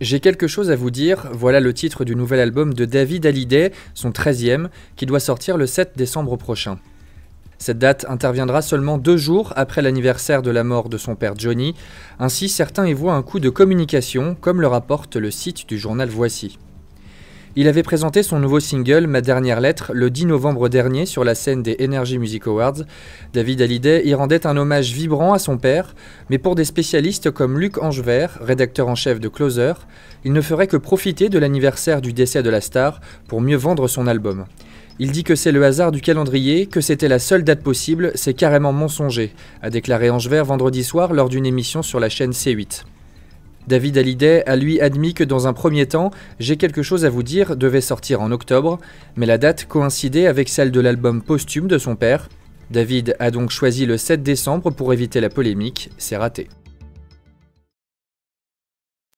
J'ai quelque chose à vous dire, voilà le titre du nouvel album de David Hallyday, son 13e, qui doit sortir le 7 décembre prochain. Cette date interviendra seulement deux jours après l'anniversaire de la mort de son père Johnny, ainsi certains y voient un coup de communication, comme le rapporte le site du journal Voici. Il avait présenté son nouveau single Ma dernière lettre le 10 novembre dernier sur la scène des Energy Music Awards. David Hallyday y rendait un hommage vibrant à son père, mais pour des spécialistes comme Luc Angevert, rédacteur en chef de Closer, il ne ferait que profiter de l'anniversaire du décès de la star pour mieux vendre son album. Il dit que c'est le hasard du calendrier, que c'était la seule date possible, c'est carrément mensonger, a déclaré Angevert vendredi soir lors d'une émission sur la chaîne C8. David Hallyday a lui admis que dans un premier temps, J'ai quelque chose à vous dire devait sortir en octobre, mais la date coïncidait avec celle de l'album posthume de son père. David a donc choisi le 7 décembre pour éviter la polémique, c'est raté.